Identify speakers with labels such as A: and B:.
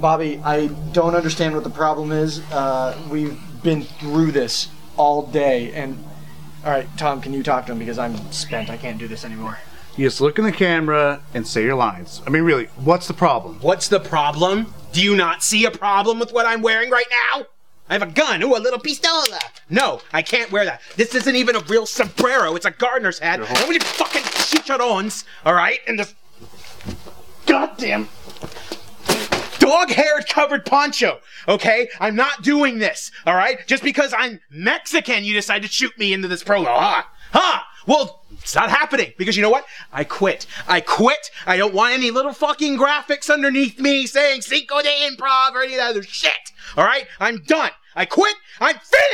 A: Bobby, I don't understand what the problem is. Uh, we've been through this all day, and all right, Tom, can you talk to him because I'm spent. I can't do this anymore.
B: You just look in the camera and say your lines. I mean, really, what's the problem?
C: What's the problem? Do you not see a problem with what I'm wearing right now? I have a gun. Ooh, a little pistola. No, I can't wear that. This isn't even a real sombrero. It's a gardener's hat. And with your fucking chicharrones, all right? And this goddamn dog-haired covered poncho. Okay, I'm not doing this. All right, just because I'm Mexican, you decide to shoot me into this prolo, huh? Huh? Well, it's not happening because you know what? I quit. I quit. I don't want any little fucking graphics underneath me saying Cinco de Improv or any of that other shit. All right, I'm done. I quit. I'm finished.